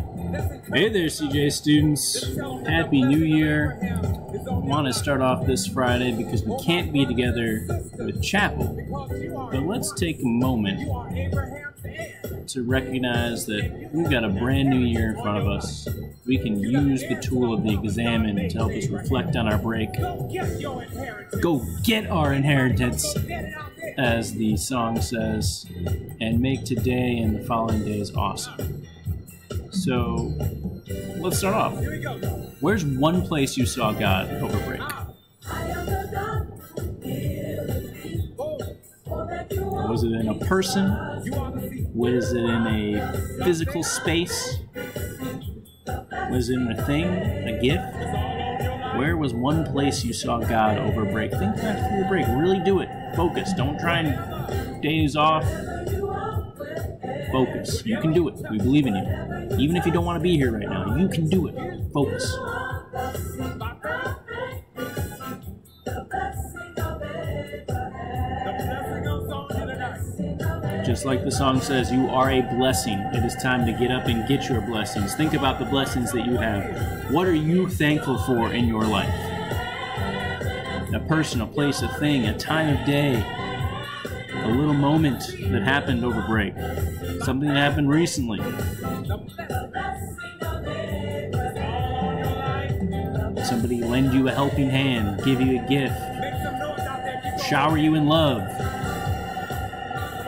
Hey there, CJ students. Happy New Year. Want to start off this Friday because we can't be together with chapel. But let's take a moment to recognize that we've got a brand new year in front of us. We can use the tool of the examen to help us reflect on our break. Go get our inheritance, as the song says, and make today and the following days awesome. So, let's start off. Where's one place you saw God over break? Was it in a person? Was it in a physical space? Was it in a thing? A gift? Where was one place you saw God over break? Think back through your break. Really do it. Focus. Don't try and daze off. Focus. You can do it. We believe in you. Even if you don't want to be here right now, you can do it. Focus. Just like the song says, you are a blessing. It is time to get up and get your blessings. Think about the blessings that you have. What are you thankful for in your life? A person, a place, a thing, a time of day, a little moment that happened over break, something that happened recently. Somebody lend you a helping hand, give you a gift, shower you in love.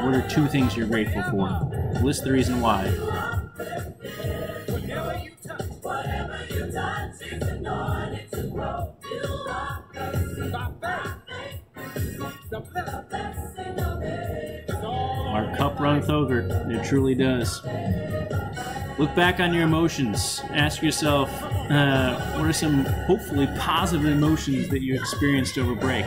What are two things you're grateful for? List the reason why. Our cup runneth over. It truly does. Look back on your emotions. Ask yourself, uh, what are some hopefully positive emotions that you experienced over break?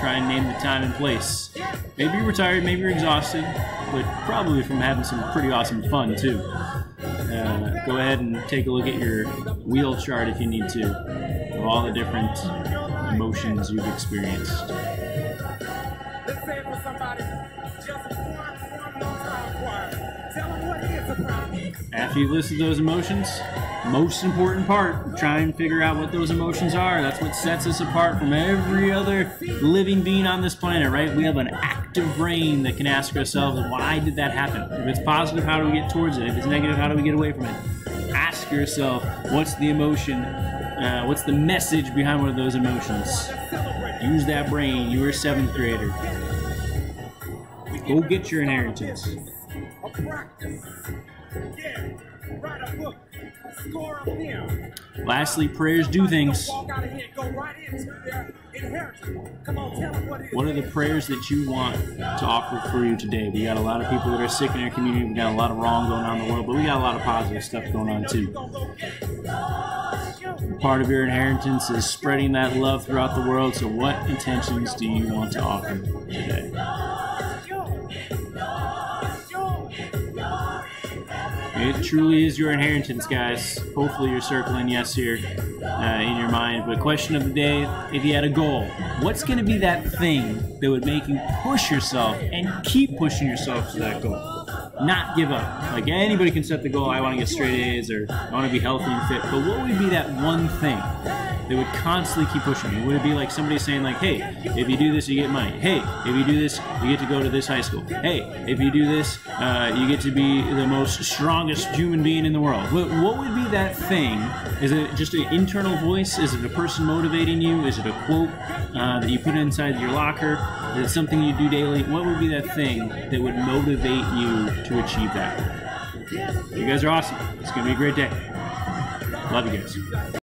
Try and name the time and place. Maybe you're tired, maybe you're exhausted, but probably from having some pretty awesome fun too. Uh, go ahead and take a look at your wheel chart if you need to, of all the different emotions you've experienced. After you've listed those emotions, most important part, try and figure out what those emotions are. That's what sets us apart from every other living being on this planet, right? We have an active brain that can ask ourselves, why did that happen? If it's positive, how do we get towards it? If it's negative, how do we get away from it? Ask yourself, what's the emotion? Uh, what's the message behind one of those emotions? Use that brain. You're a seventh grader. Go get your inheritance. Lastly, prayers do things. What are the prayers that you want to offer for you today? We got a lot of people that are sick in our community. We got a lot of wrong going on in the world, but we got a lot of positive stuff going on too. Part of your inheritance is spreading that love throughout the world. So, what intentions do you want to offer today? It truly is your inheritance, guys. Hopefully, you're circling yes here uh, in your mind. But question of the day: If you had a goal, what's going to be that thing that would make you push yourself and keep pushing yourself to that goal? Not give up. Like anybody can set the goal. I want to get straight A's or I want to be healthy and fit. But what would be that one thing that would constantly keep pushing you? Would it be like somebody saying like, "Hey, if you do this, you get money. Hey, if you do this, you get to go to this high school. Hey, if you do this, uh, you get to be the most strongest human being in the world." What, what would be that thing? Is it just an internal voice? Is it a person motivating you? Is it a quote uh, that you put inside your locker? Is it something you do daily? What would be that thing that would motivate you to achieve that? You guys are awesome. It's going to be a great day. Love you guys.